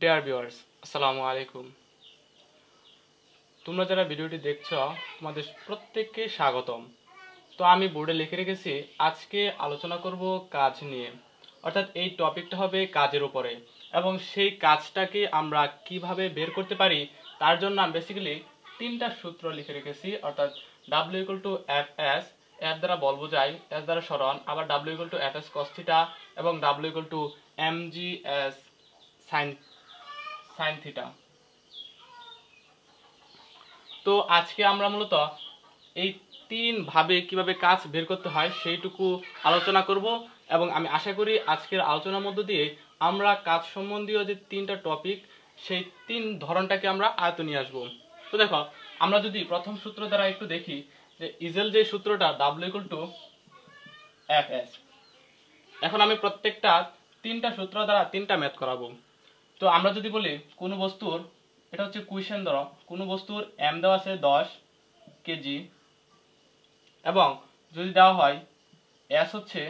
Dear viewers আসসালামু আলাইকুম। তোমরা যারা ভিডিওটি দেখছ, তোমাদের প্রত্যেককে স্বাগতম। তো আমি বোর্ডে লিখে রেখেছি, আজকে আলোচনা করব কাজ নিয়ে। অর্থাৎ এই টপিকটা হবে কাজের উপরে। এবং সেই কাজটাকে আমরা কীভাবে বের করতে পারি, তার জন্য আমি বেসিক্যালি তিনটা সূত্র লিখে রেখেছি। অর্থাৎ W equal to F S F দ্বারা বল বোঝাই এস দ্বারা সরণ, আবার W equal to F S cos theta এবং W equal to M G S sine sine theta তো আজকে আমরা মূলত এই তিন ভাবে কীভাবে কাজ বের করতে হয় সেইটুকু আলোচনা করব এবং আমি আশা করি আজকের আলোচনার মধ্য দিয়ে আমরা কাজ সম্বন্ধীয় যে তিনটা টপিক সেই তিন ধরনটাকে আমরা আয়ত নিয়ে আসব। তো দেখো, আমরা যদি প্রথম সূত্র দ্বারা একটু দেখি যে ইজেল যে সূত্রটা W equal to F S এখন আমি প্রত্যেকটা তিনটা সূত্র দ্বারা তিনটা ম্যাথ করাবো। তো আমরা যদি বলি কোনো বস্তুর, এটা হচ্ছে কুইশন ধরো, কোনো বস্তুর এম দেওয়া আছে দশ কেজি এবং যদি দেওয়া হয় এস হচ্ছে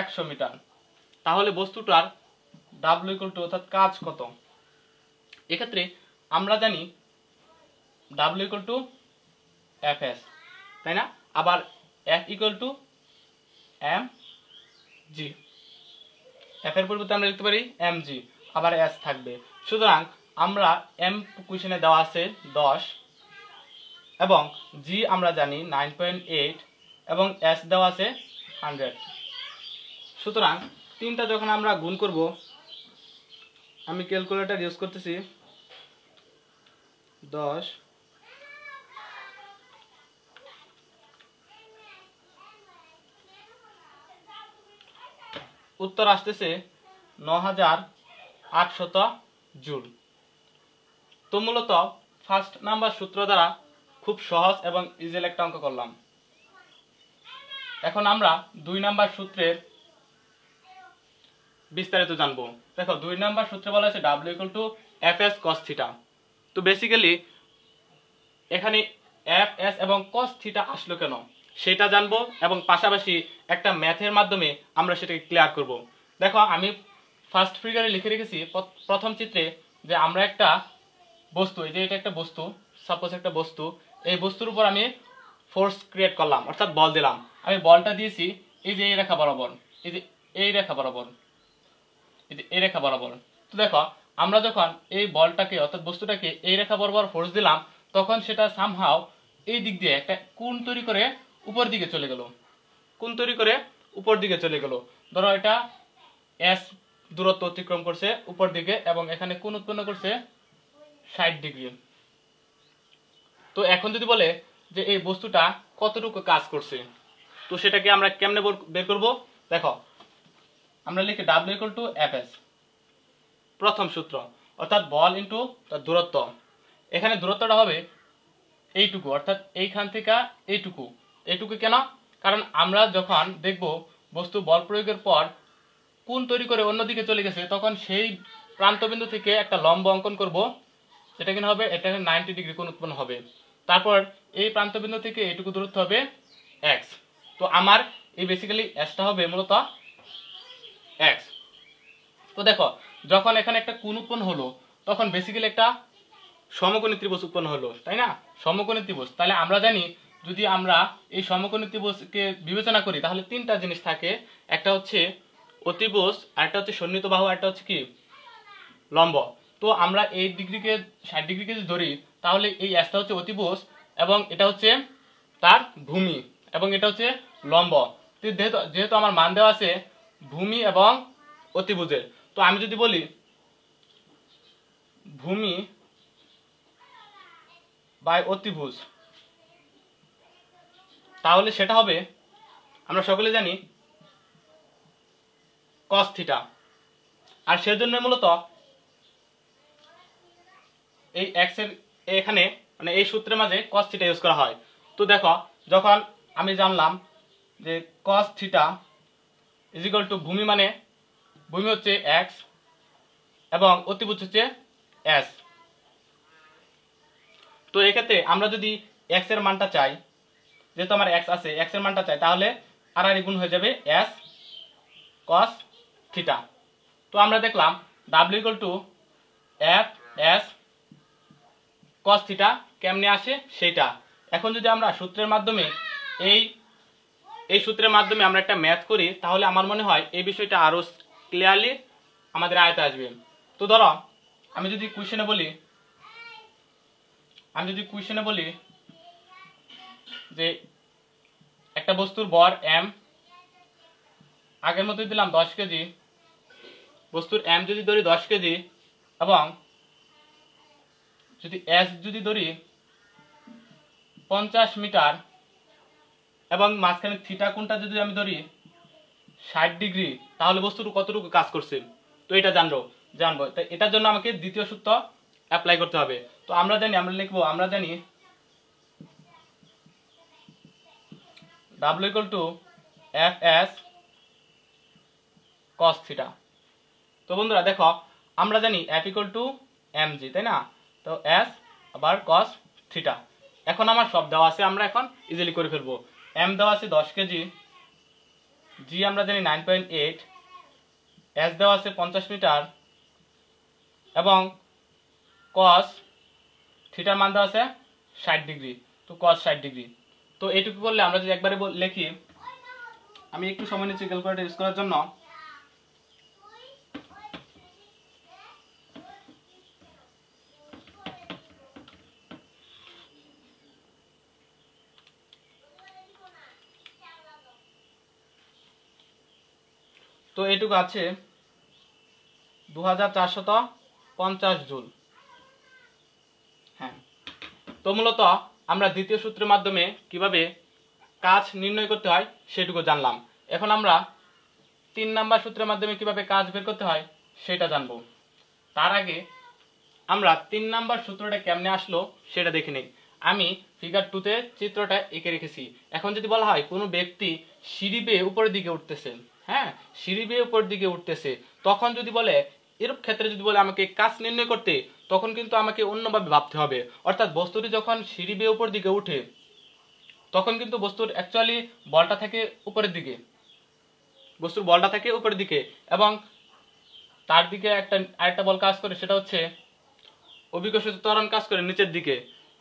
একশো মিটার, তাহলে বস্তুটার ডাব্লিউ ইকুয়াল টু অর্থাৎ কাজ কত? এক্ষেত্রে আমরা জানি W equal to F S তাই না? আবার F equal to M G F এর পরিবর্তে আমরা লিখতে পারি এম জি আবার এস থাকবে। সুতরাং আমরা এম কুইশনে দেওয়া আছে দশ, এবং জি আমরা জানি নাইন পয়েন্ট এইট এবং এস দেওয়া আছে হান্ড্রেড সুতরাং তিনটা যখন আমরা গুণ করব, আমি ক্যালকুলেটর ইউজ করতেছি দশ উত্তর আসতেছে ন হাজার আটশত জুল। তো মূলত ফার্স্ট নাম্বার সূত্র দ্বারা খুব সহজ এবং ইজিল একটা অঙ্ক করলাম। এখন আমরা দুই নাম্বার সূত্রের বিস্তারিত জানব। দেখো, দুই নাম্বার সূত্রে বলা আছে W equal to F S cos তো বেসিক্যালি এখানে এফ এস এবং কস থিটা আসলো কেন? সেটা জানব এবং পাশাপাশি একটা ম্যাথের মাধ্যমে আমরা সেটাকে ক্লিয়ার করব। দেখো, আমি ফার্স্ট ফিগারে লিখে রেখেছি প্রথম চিত্রে যে আমরা একটা বস্তু, এই যে এটা একটা বস্তু সাপোজ একটা বস্তু, এই বস্তুর উপর আমি ফোর্স ক্রিয়েট করলাম, অর্থাৎ বল দিলাম। আমি বলটা দিয়েছি, এই যে এই রেখা বরাবর, এই যে এই রেখা বরাবর, এই যে এই রেখা বরাবর। তো দেখো, আমরা যখন এই বলটাকে, অর্থাৎ বস্তুটাকে এই রেখা বরাবর ফোর্স দিলাম, তখন সেটা সামহাও এই দিক দিয়ে একটা কোণ তৈরি করে উপর দিকে চলে গেল। কোন তৈরি করে? উপর দিকে চলে গেল। ধরো এটা এস দূরত্ব অতিক্রম করছে উপর দিকে এবং এখানে কোন উৎপন্ন করছে ষাট ডিগ্রি। তো এখন যদি বলে যে এই বস্তুটা কতটুকু কাজ করছে, তো সেটাকে আমরা কেমনে বের করব? দেখো, আমরা লিখি W equal to F S প্রথম সূত্র, অর্থাৎ বল ইন্টু তার দূরত্ব। এখানে দূরত্বটা হবে এইটুকু, অর্থাৎ এইখান থেকে এইটুকু। এইটুকু কেন? কারণ আমরা যখন দেখব বস্তু বল প্রয়োগের পর কোন তৈরি করে অন্যদিকে চলে গেছে, তখন সেই প্রান্তবিন্দু থেকে একটা লম্ব অঙ্কন করব। যেটা কিনা হবে? এটা নাইনটি ডিগ্রি কোণ উৎপন্ন হবে। তারপর এই প্রান্তবিন্দু থেকে এটুকু দূরত্ব হবে এক্স তো আমার এই বেসিক্যালি এসটা হবে মূলত এক্স তো দেখো, যখন এখানে একটা কোণ উৎপন্ন হলো, তখন বেসিক্যালি একটা সমকোণী ত্রিভুজ উৎপন্ন হলো, তাই না? সমকোণী ত্রিভুজ। তাহলে আমরা জানি যদি আমরা এই সমকোণী ত্রিভুজকে বিবেচনা করি, তাহলে তিনটা জিনিস থাকে। একটা হচ্ছে অতিভুজ আরেকটা হচ্ছে সন্নিহিত বাহু আরেকটা হচ্ছে কি? লম্ব। তো আমরা এই ডিগ্রিকে, ষাট ডিগ্রিকে যদি ধরি, তাহলে এই অ্যাসটা হচ্ছে অতিভুজ, এবং এটা হচ্ছে তার ভূমি, এবং এটা হচ্ছে লম্ব। যেহেতু যেহেতু আমার মান দেওয়া আছে ভূমি এবং অতিভুজের, তো আমি যদি বলি ভূমি বাই অতিভুজ তাহলে সেটা হবে, আমরা সকলে জানি কস থিটা আর সেজন্য মূলত এই এক্সের এখানে মানে এই সূত্রের মাঝে কস থিটা ইউজ করা হয়। তো দেখো, যখন আমি জানলাম যে cos theta is equal to ভূমি মানে ভূমি হচ্ছে এক্স এবং অতিভুজ হচ্ছে এস তো এক্ষেত্রে আমরা যদি এক্সের মানটা চাই যেহেতু আমার এক্স আছে এক্সের মানটা চাই, তাহলে আর আর গুণ হয়ে যাবে এস কস থিটা তো আমরা দেখলাম W equal to F S cos theta কেমনে আসে? সেইটা। এখন যদি আমরা সূত্রের মাধ্যমে এই এই সূত্রের মাধ্যমে আমরা একটা ম্যাথ করি, তাহলে আমার মনে হয় এই বিষয়টা আরও ক্লিয়ারলি আমাদের আয়তে আসবে। তো ধরো, আমি যদি কুয়েশনে বলি, আমি যদি কুয়েশনে বলি যে একটা বস্তুর বর এম, আগের মতোই দিলাম দশ কেজি। বস্তুর এম যদি ধরি দশ কেজি, এবং যদি এস যদি ধরি পঞ্চাশ মিটার, এবং মাঝখানে থিটা কোনটা যদি আমি ধরি ষাট ডিগ্রি, তাহলে বস্তুর কতটুকু কাজ করছে? তো এটা জানব জানব। তো এটার জন্য আমাকে দ্বিতীয় সূত্র অ্যাপ্লাই করতে হবে। তো আমরা জানি, আমরা লিখব, আমরা জানি W equal to F S cos theta তো বন্ধুরা, দেখো, আমরা জানি F equal to M G তাই না? তো এস আবার কস থিটা এখন আমার সব দেওয়া আছে, আমরা এখন ইজিলি করে ফেলব। এম দেওয়া আছে দশ কেজি জি আমরা জানি নাইন পয়েন্ট এইট এস দেওয়া আছে পঞ্চাশ মিটার, এবং কস থিটার মান দেওয়া আছে ষাট ডিগ্রি। তো কস ষাট ডিগ্রি। তো এইটুকু করলে আমরা যদি একবারে লিখি, আমি একটু সময় নিচ্ছি ক্যালকুলেটর ইউজ করার জন্য। তো এইটুকু আছে দু হাজার জুল। হ্যাঁ। তো মূলত আমরা দ্বিতীয় সূত্রের মাধ্যমে কীভাবে কাজ নির্ণয় করতে হয় সেটুকু জানলাম। এখন আমরা তিন নাম্বার সূত্রের মাধ্যমে কীভাবে কাজ বের করতে হয় সেটা জানব। তার আগে আমরা তিন নাম্বার সূত্রটা কেমনে আসলো সেটা দেখে নিই। আমি ফিগার টুতে চিত্রটা এঁকে রেখেছি। এখন যদি বলা হয় কোনো ব্যক্তি সিঁড়ি বেয়ে উপরের দিকে উঠতেছে হ্যাঁ? সিঁড়ি বেয়ে উপরের দিকে উঠতেছে, তখন যদি বলে এরূপ ক্ষেত্রে যদি বলে আমাকে কাজ নির্ণয় করতে, তখন কিন্তু আমাকে অন্যভাবে ভাবতে হবে। অর্থাৎ বস্তুটি যখন সিঁড়ি বেয়ে উপর দিকে উঠে, তখন কিন্তু বস্তুর অ্যাকচুয়ালি বলটা থাকে উপরের দিকে। বস্তুর বলটা থাকে উপরের দিকে এবং তার দিকে একটা, আরেকটা বল কাজ করে, সেটা হচ্ছে অভিকর্ষিত ত্বরণ কাজ করে নিচের দিকে।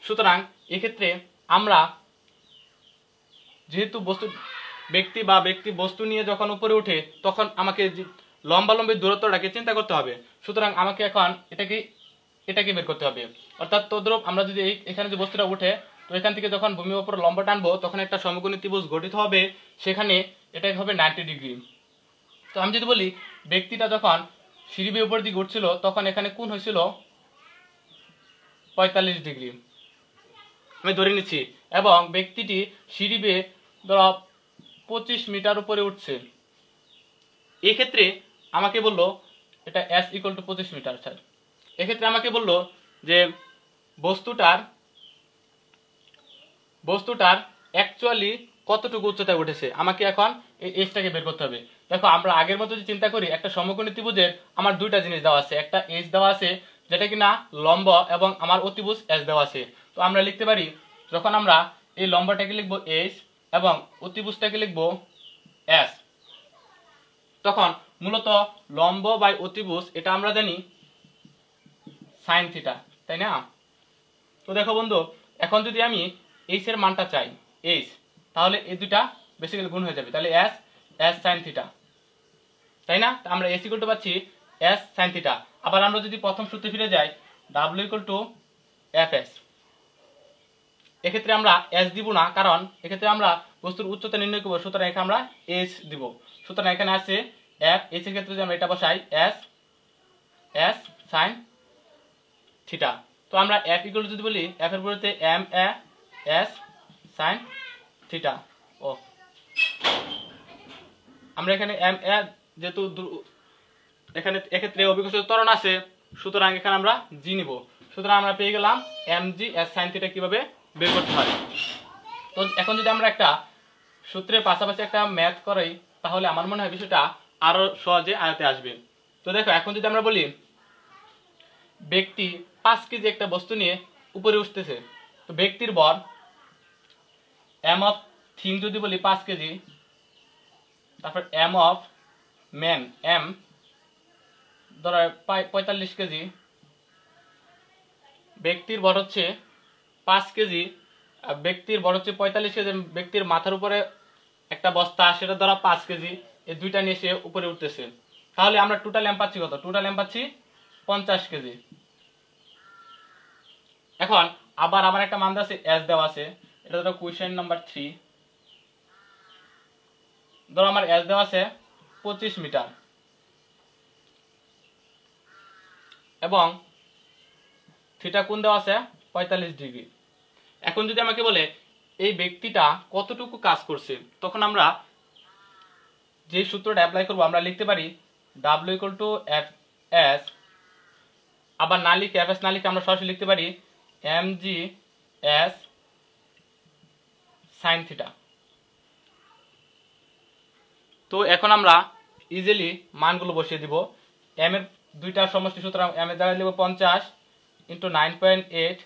সুতরাং এক্ষেত্রে আমরা যেহেতু বস্তু, ব্যক্তি বা ব্যক্তি বস্তু নিয়ে যখন উপরে ওঠে তখন আমাকে লম্বালম্বী দূরত্বটাকে চিন্তা করতে হবে। সুতরাং আমাকে এখন এটাকে এটাকে বের করতে হবে। অর্থাৎ তদ্রুপ আমরা যদি এখানে যে বস্তুটা উঠে, তো এখান থেকে যখন ভূমির উপর লম্বা টানবো, তখন একটা সমকোণী ত্রিভুজ গঠিত হবে, সেখানে এটাই হবে নাইনটি ডিগ্রি তো আমি যদি বলি, ব্যক্তিটা যখন সিঁড়ি উপর দিকে উঠছিল, তখন এখানে কোন হয়েছিল পঁয়তাল্লিশ ডিগ্রি আমি ধরে নিচ্ছি, এবং ব্যক্তিটি সিঁড়ি বেয়ে ধরো পঁচিশ মিটার উপরে উঠছে। এক্ষেত্রে আমাকে বলল, এটা এস ইকুয়াল টু পঁচিশ মিটার, স্যার। এক্ষেত্রে আমাকে বলল যে, বস্তুটার বস্তুটার অ্যাকচুয়ালি কতটুকু উচ্চতায় উঠেছে? আমাকে এখন এই এজটাকে বের করতে হবে। দেখো, আমরা আগের মতো যদি চিন্তা করি, একটা সমকোণী ত্রিভুজের আমার দুইটা জিনিস দেওয়া আছে। একটা এজ দেওয়া আছে, যেটা কিনা লম্ব এবং আমার অতিভুজ এস দেওয়া আছে। তো আমরা লিখতে পারি, যখন আমরা এই লম্বটাকে লিখব এস এবং অতিভুজটাকে লিখব এস তখন মূলত লম্ব বাই অতিভুজ, এটা আমরা জানি সাইন থিটা তাই না? তো দেখো বন্ধু, এখন যদি আমি এইচ এর মানটা চাই এইচ তাহলে এই দুটা বেসিক্যালি গুণ হয়ে যাবে। তাহলে এস এস সাইন থিটা তাই না? আমরা এস ইকুয়াল টু পাচ্ছি এস সাইন থিটা আবার আমরা যদি প্রথম সূত্রে ফিরে যাই W equal to F S এক্ষেত্রে আমরা এস দিব না, কারণ এক্ষেত্রে আমরা বস্তুর উচ্চতা নির্ণয় করব, সুতরাং এখানে আমরা এস দিব। সুতরাং এখানে আছে এস এর ক্ষেত্রে যদি আমরা এটা বসাই এস এস সাইন থিটা তো আমরা এফ ইকুয়াল যদি বলি এফ এর পরিবর্তে M A S sine theta ও। আমরা এখানে এম এ যেহেতু এখানে এক্ষেত্রে অভিকর্ষিত ত্বরণ আছে, সুতরাং এখানে আমরা জি নিব। সুতরাং আমরা পেয়ে গেলাম M G S sine theta কীভাবে বের করতে হয়। তো এখন যদি আমরা একটা সূত্রের পাশাপাশি একটা ম্যাথ করাই, তাহলে আমার মনে হয় বিষয়টা আরও সহজে আয়তে আসবে। তো দেখো, এখন যদি আমরা বলি, ব্যক্তি পাঁচ কেজি একটা বস্তু নিয়ে উপরে উঠতেছে, তো ব্যক্তির বর এম অফ থিং যদি বলি পাঁচ কেজি, তারপর এম অফ ম্যান এম ধরো পঁয়তাল্লিশ কেজি, ব্যক্তির বর হচ্ছে পাঁচ কেজি ব্যক্তির ভর হচ্ছে পঁয়তাল্লিশ কেজি ব্যক্তির মাথার উপরে একটা বস্তা, সেটা ধরা পাঁচ কেজি এই দুইটা নিয়ে সে উপরে উঠতেছে। তাহলে আমরা টোটাল এম পাচ্ছি কত? টোটাল এম পাচ্ছি পঞ্চাশ কেজি। এখন আবার আমার একটা মান আছে এস দেওয়া আছে। এটা ধরো কোয়েশ্চেন নাম্বার থ্রি ধরো আমার এস দেওয়া আছে পঁচিশ মিটার। এবং থিটা কোন দেওয়া আছে? পঁয়তাল্লিশ ডিগ্রি। এখন যদি আমাকে বলে এই ব্যক্তিটা কতটুকু কাজ করছে, তখন আমরা যে সূত্রটা অ্যাপ্লাই করব, আমরা লিখতে পারি W equal to F S আবার না লিখে এফ এস না লিখে আমরা সরাসরি লিখতে পারি M G S sine theta তো এখন আমরা ইজিলি মানগুলো বসিয়ে দিব। এম এর দুইটা সমষ্টি সুতরাং এম এর জায়গায় লিখব পঞ্চাশ into nine point eight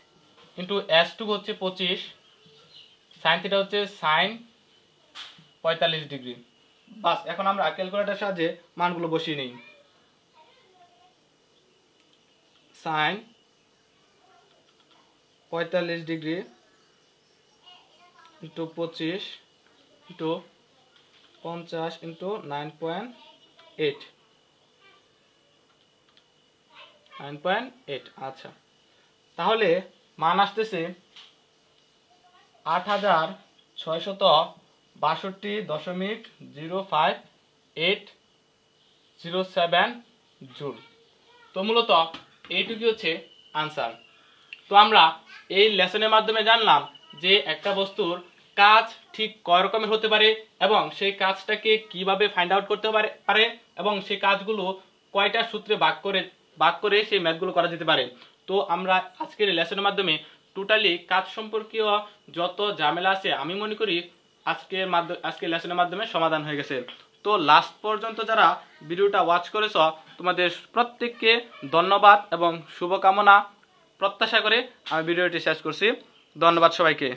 into S two হচ্ছে পঁচিশ সাইন থিটা হচ্ছে সাইন পঁয়তাল্লিশ ডিগ্রি বাস, এখন আমরা ক্যালকুলেটার সাহায্যে মানগুলো বসিয়ে নিই। সাইন পঁয়তাল্লিশ ডিগ্রি ইন্টু পঁচিশ ইন্টু পঞ্চাশ into nine point eight. Nine point eight আচ্ছা। তাহলে মান আসতেছে আট হাজার ছয়শত বাষট্টি দশমিক zero five eight zero seven joule. তো মূলত এইটুকু হচ্ছে আনসার তো আমরা এই লেসনের মাধ্যমে জানলাম যে একটা বস্তুর কাজ ঠিক কয় রকমের হতে পারে এবং সেই কাজটাকে কীভাবে ফাইন্ড আউট করতে পারে পারে এবং সেই কাজগুলো কয়টা সূত্রে ভাগ করে ভাগ করে সেই ম্যাথগুলো করা যেতে পারে। তো আমরা আজকের লেসনের মাধ্যমে টোটালি কাজ সম্পর্কীয় যত ঝামেলা আছে, আমি মনে করি আজকের মাধ্যমে, আজকের লেসনের মাধ্যমে সমাধান হয়ে গেছে। তো লাস্ট পর্যন্ত যারা ভিডিওটা ওয়াচ করেছ, তোমাদের প্রত্যেককে ধন্যবাদ এবং শুভকামনা, প্রত্যাশা করে আমি ভিডিওটি শেষ করছি। ধন্যবাদ সবাইকে।